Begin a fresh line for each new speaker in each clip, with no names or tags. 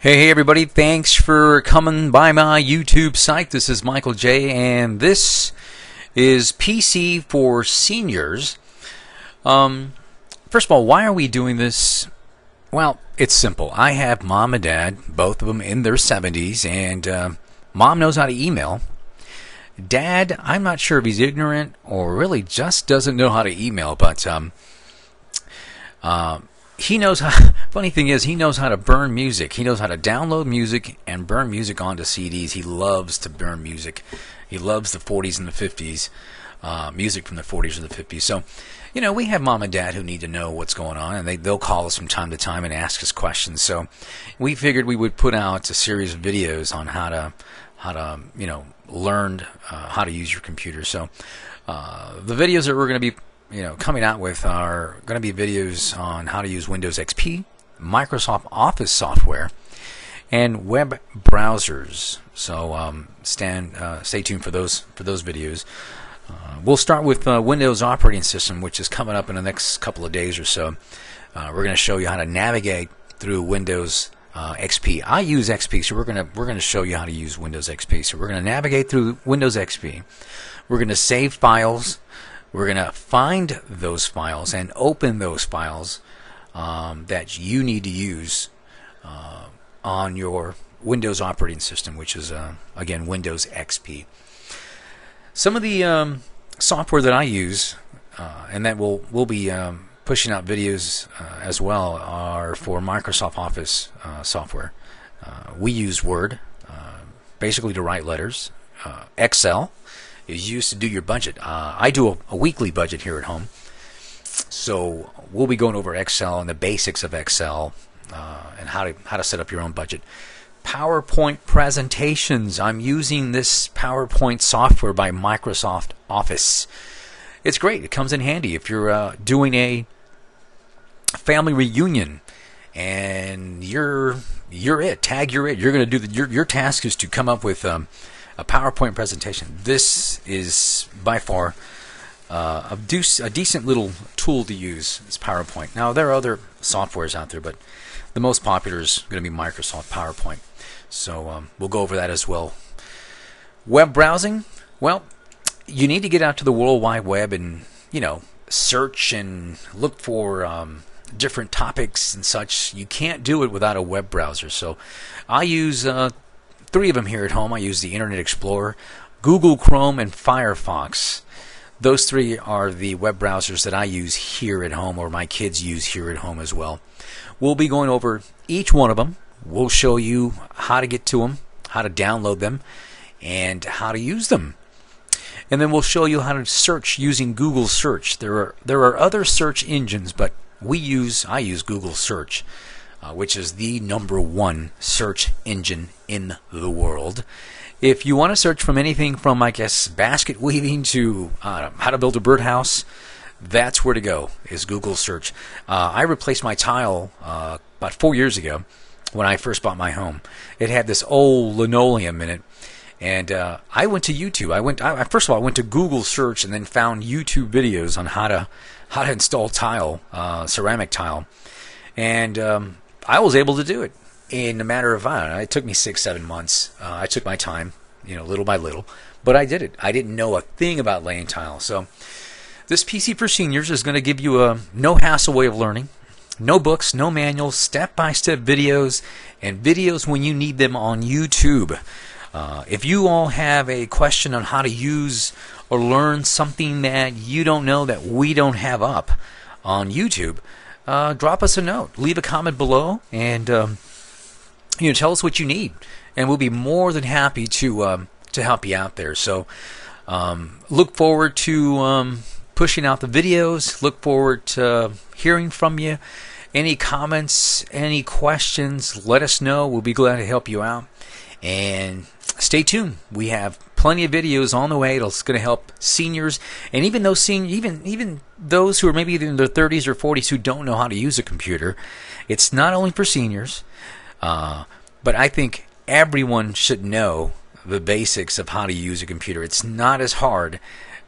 Hey, hey, everybody. Thanks for coming by my YouTube site. This is Michael J, and this is PC for Seniors. Um, first of all, why are we doing this? Well, it's simple. I have mom and dad, both of them in their 70s, and uh, mom knows how to email. Dad, I'm not sure if he's ignorant or really just doesn't know how to email, but um, uh, he knows how. Funny thing is, he knows how to burn music. He knows how to download music and burn music onto CDs. He loves to burn music. He loves the 40s and the 50s, uh, music from the 40s and the 50s. So, you know, we have mom and dad who need to know what's going on, and they they'll call us from time to time and ask us questions. So, we figured we would put out a series of videos on how to how to you know learn uh, how to use your computer. So, uh, the videos that we're going to be you know coming out with are going to be videos on how to use Windows XP, Microsoft Office software, and web browsers. So um, stand uh, stay tuned for those for those videos. Uh, we'll start with uh, Windows operating system, which is coming up in the next couple of days or so. Uh, we're going to show you how to navigate through Windows uh, XP. I use XP, so we're going to we're going to show you how to use Windows XP. So we're going to navigate through Windows XP. We're going to save files we're going to find those files and open those files um, that you need to use uh, on your Windows operating system, which is, uh, again, Windows XP. Some of the um, software that I use, uh, and that we'll, we'll be um, pushing out videos uh, as well, are for Microsoft Office uh, software. Uh, we use Word, basically to write letters, Excel, is used to do your budget. Uh, I do a, a, weekly budget here at home, so we'll be going over Excel and the basics of Excel uh, and how to how to set up your own budget. PowerPoint presentations. I'm using this PowerPoint software by Microsoft Office. It's great. It comes in handy if you're uh, doing a family reunion and you're you're it. Tag you're it. You're going to do the, your your task is to come up with. Um, a PowerPoint presentation. This is by far uh, a, deuce, a, decent little tool to use. Is PowerPoint. Now there are other softwares out there, but the most popular is going to be Microsoft PowerPoint. So um, we'll go over that as well. Web browsing. Well, you need to get out to the World Wide Web and you know search and look for um, different topics and such. You can't do it without a web browser. So I use uh, three of them here at home. I use the Internet Explorer, Google Chrome, and Firefox. Those three are the web browsers that I use here at home, or my kids use here at home as well. We'll be going over each one of them. We'll show you how to get to them, how to download them, and how to use them. And then we'll show you how to search using Google Search. There are there are other search engines, but we use I use Google Search uh, which is the number one search engine in the world. If you want to search from anything from, I guess, basket weaving to uh, how to build a birdhouse, that's where to go, is Google search. Uh, I replaced my tile uh, about four years ago when I first bought my home. It had this old linoleum in it. And uh, I went to YouTube. I went. I, first of all, I went to Google search and then found YouTube videos on how to how to install tile, uh, ceramic tile, and um, I was able to do it in a matter of I don't know. It took me six, seven months. Uh, I took my time, you know, little by little, but I did it. I didn't know a thing about laying tile, so this PC for Seniors is going to give you a no hassle way of learning. No books, no manuals, step by step videos, and videos when you need them on YouTube. Uh, if you all have a question on how to use or learn something that you don't know that we don't have up on YouTube, uh, drop us a note, leave a comment below, and um, you know tell us what you need, and we'll be more than happy to um, to help you out there. So um, look forward to um, pushing out the videos. Look forward to hearing from you. Any comments, any questions, let us know. We'll be glad to help you out. And stay tuned. We have plenty of videos on the way. It's going to help seniors and even those senior, even even those who are maybe in their 30s or 40s who don't know how to use a computer. It's not only for seniors, uh, but I think everyone should know the basics of how to use a computer. It's not as hard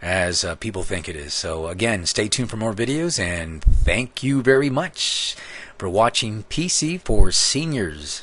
as uh, people think it is. So again, stay tuned for more videos and thank you very much for watching PC for Seniors.